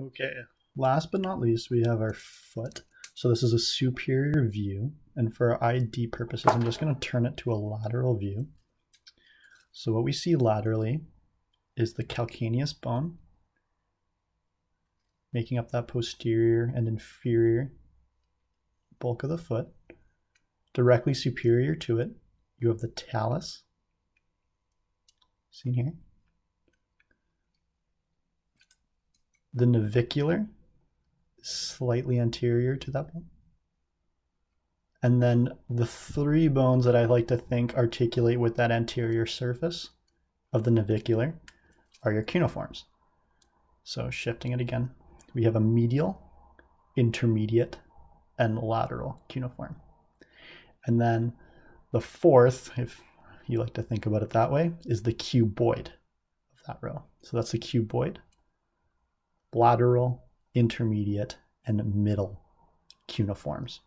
Okay, last but not least, we have our foot. So this is a superior view. And for ID purposes, I'm just going to turn it to a lateral view. So what we see laterally is the calcaneus bone, making up that posterior and inferior bulk of the foot. Directly superior to it, you have the talus, seen here. The navicular slightly anterior to that bone. And then the three bones that I like to think articulate with that anterior surface of the navicular are your cuneiforms. So shifting it again, we have a medial, intermediate, and lateral cuneiform. And then the fourth, if you like to think about it that way, is the cuboid of that row. So that's the cuboid, lateral, intermediate, and middle cuneiforms.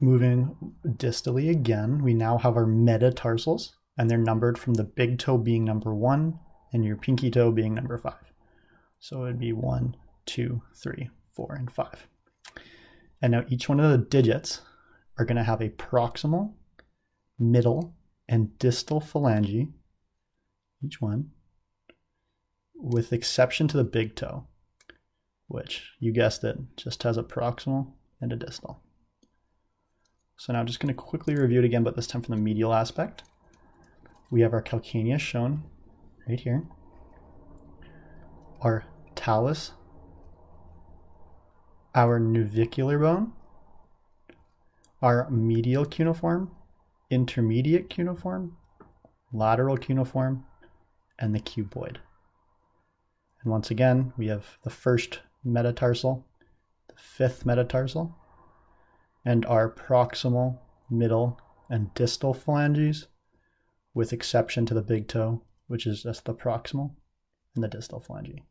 Moving distally again, we now have our metatarsals, and they're numbered from the big toe being number one and your pinky toe being number five. So it'd be one, two, three, four, and five. And now each one of the digits are going to have a proximal, middle, and distal phalange, each one, with exception to the big toe which you guessed it, just has a proximal and a distal. So now I'm just going to quickly review it again, but this time from the medial aspect. We have our calcaneus shown right here. Our talus, our navicular bone, our medial cuneiform, intermediate cuneiform, lateral cuneiform, and the cuboid. And once again, we have the first metatarsal, the fifth metatarsal, and our proximal, middle, and distal phalanges, with exception to the big toe, which is just the proximal and the distal phalange.